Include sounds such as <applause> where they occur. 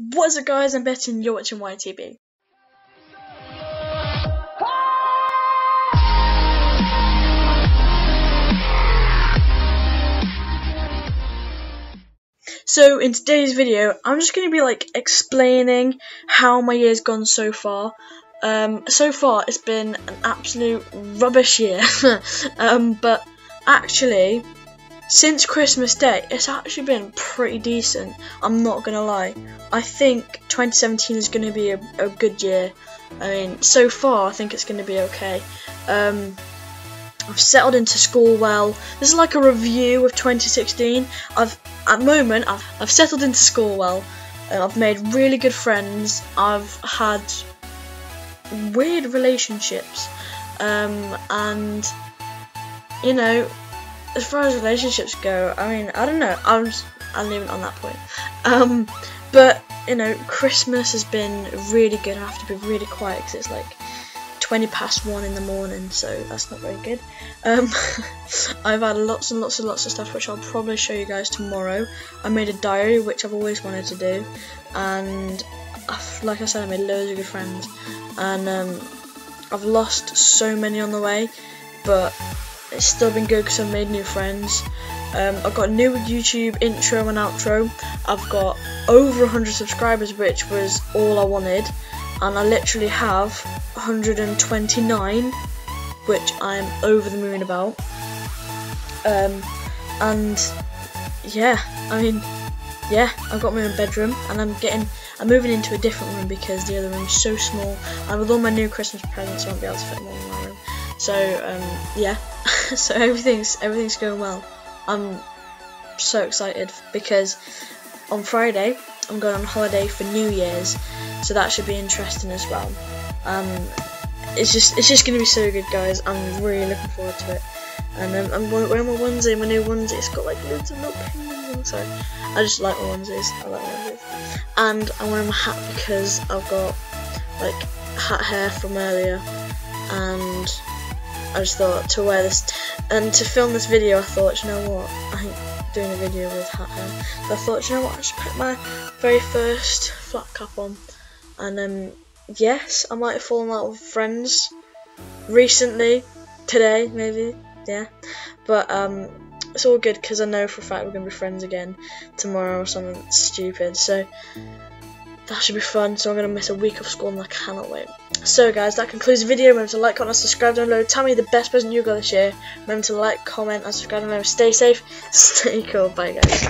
What's up guys, I'm Betty and you're watching YTB. So in today's video, I'm just going to be like explaining how my year's gone so far. Um, so far it's been an absolute rubbish year, <laughs> um, but actually since Christmas Day, it's actually been pretty decent. I'm not gonna lie. I think 2017 is gonna be a, a good year. I mean, so far I think it's gonna be okay. Um, I've settled into school well. This is like a review of 2016. I've at the moment I've, I've settled into school well. Uh, I've made really good friends. I've had weird relationships, um, and you know as far as relationships go, I mean, I don't know. I'm just, I'm leaving on that point. Um, but you know, Christmas has been really good. I have to be really quiet because it's like 20 past one in the morning, so that's not very good. Um, <laughs> I've had lots and lots and lots of stuff which I'll probably show you guys tomorrow. I made a diary which I've always wanted to do, and I've, like I said, I made loads of good friends, and um, I've lost so many on the way, but it's still been good because I've made new friends. Um, I've got a new YouTube intro and outro. I've got over 100 subscribers, which was all I wanted. And I literally have 129, which I'm over the moon about. Um, and yeah, I mean, yeah, I've got my own bedroom, and I'm getting, I'm moving into a different room because the other room's so small. And with all my new Christmas presents, I won't be able to fit them all in my room. So um, yeah, <laughs> so everything's everything's going well. I'm so excited because on Friday I'm going on holiday for New Year's, so that should be interesting as well. Um, it's just it's just gonna be so good, guys. I'm really looking forward to it. And um, I'm wearing my onesie, my new onesie. It's got like loads of little penguins Sorry, I just like my onesies. I like my onesies. And I'm wearing my hat because I've got like hat hair from earlier, and I just thought to wear this and to film this video I thought you know what? I think doing a video with hat hair so I thought you know what? I should put my very first flat cap on. And um yes I might have fallen out with friends recently today maybe yeah. But um it's all good because I know for a fact we're going to be friends again tomorrow or something stupid so that should be fun. So I'm going to miss a week of school and I cannot wait. So guys, that concludes the video. Remember to like, comment, and subscribe, download. Tell me the best present you got this year. Remember to like, comment, and subscribe. Remember, stay safe, <laughs> stay cool. Bye guys.